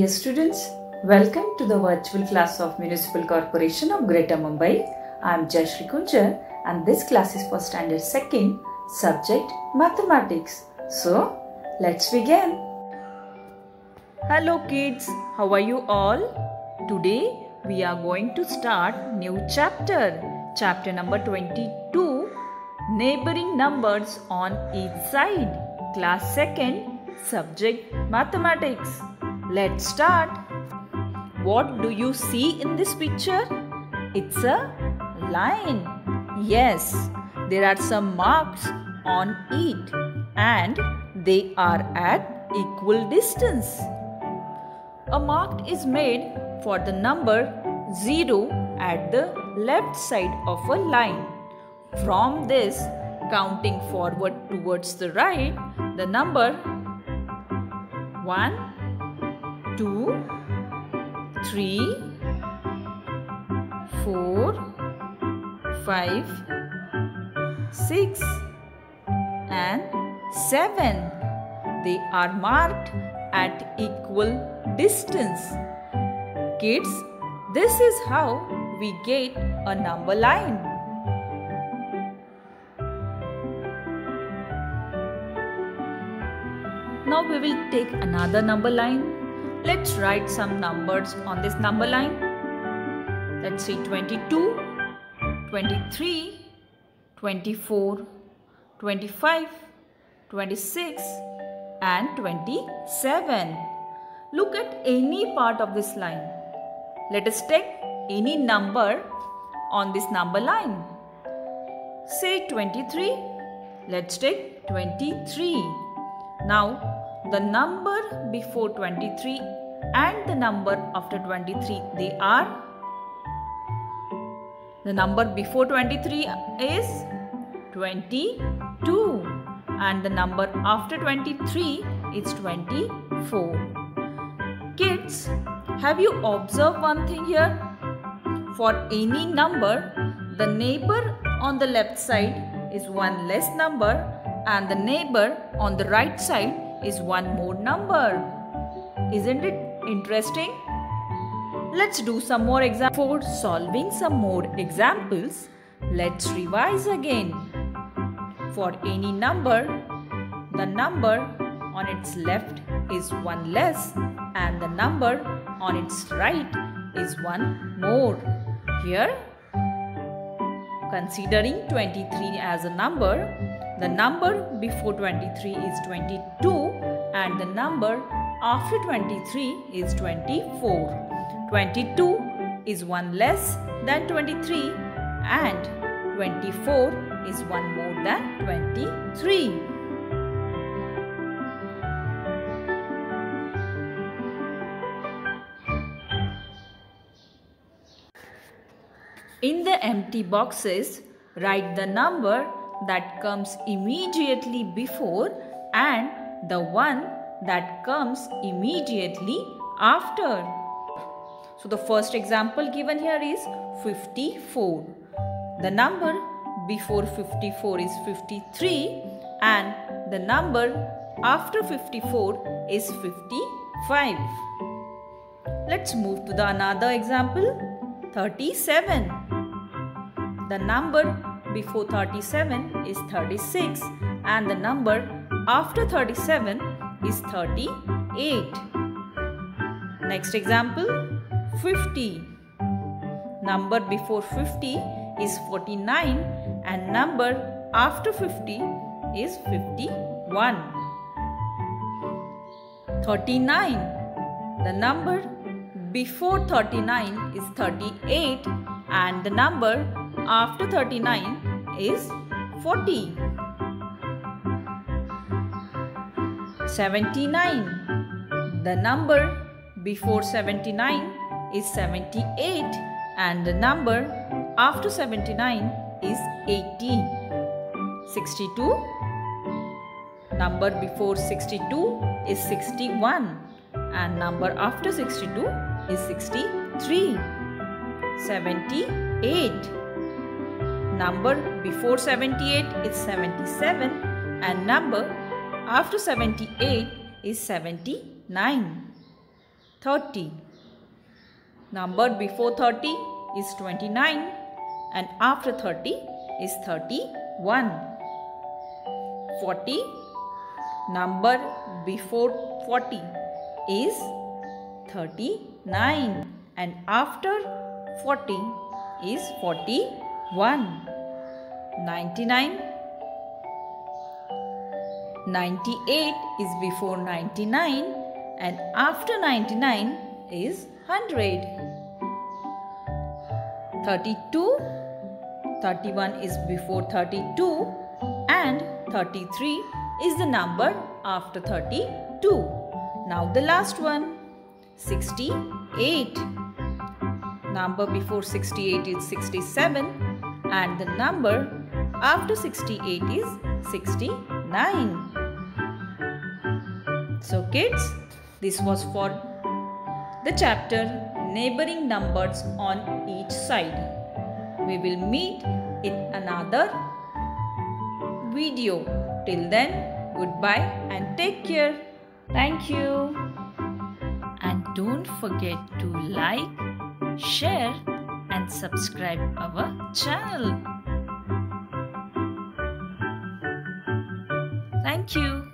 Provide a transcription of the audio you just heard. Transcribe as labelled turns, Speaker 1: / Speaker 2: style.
Speaker 1: Dear students, welcome to the virtual class of Municipal Corporation of Greater Mumbai. I am Jayashri Kunjar and this class is for standard 2nd, subject mathematics. So, let's begin. Hello kids, how are you all? Today we are going to start new chapter, chapter number 22, neighboring numbers on each side. Class 2nd, subject mathematics. Let's start. What do you see in this picture? It's a line. Yes, there are some marks on it and they are at equal distance. A mark is made for the number 0 at the left side of a line. From this, counting forward towards the right, the number 1, 2, 3, 4, 5, 6 and 7. They are marked at equal distance. Kids, this is how we get a number line. Now we will take another number line. Let's write some numbers on this number line. Let's see 22, 23, 24, 25, 26 and 27. Look at any part of this line. Let us take any number on this number line. Say 23. Let's take 23. Now the number before 23 and the number after 23 they are? The number before 23 is 22 and the number after 23 is 24 kids have you observed one thing here? For any number the neighbor on the left side is one less number and the neighbor on the right side is one more number. Isn't it interesting? Let's do some more examples. For solving some more examples, let's revise again. For any number, the number on its left is one less and the number on its right is one more. Here, considering 23 as a number, the number before 23 is 22 and the number after 23 is 24. 22 is one less than 23 and 24 is one more than 23. In the empty boxes, write the number that comes immediately before and the one that comes immediately after. So the first example given here is 54. The number before 54 is 53 and the number after 54 is 55. Let's move to the another example 37. The number before 37 is 36 and the number after 37 is 38. Next example 50. Number before 50 is 49 and number after 50 is 51. 39. The number before 39 is 38 and the number after 39 is 40. 79. The number before 79 is 78 and the number after 79 is 80. 62. Number before 62 is 61 and number after 62 is 63. 78. Number before 78 is 77 and number after 78 is 79. 30. Number before 30 is 29 and after 30 is 31. 40. Number before 40 is 39 and after 40 is 41. 99 98 is before 99 and after 99 is 100. 32 31 is before 32 and 33 is the number after 32. Now the last one 68. Number before 68 is 67 and the number after 68 is 69. So kids, this was for the chapter neighboring numbers on each side. We will meet in another video. Till then, goodbye and take care. Thank you. And don't forget to like, share and subscribe our channel. Thank you.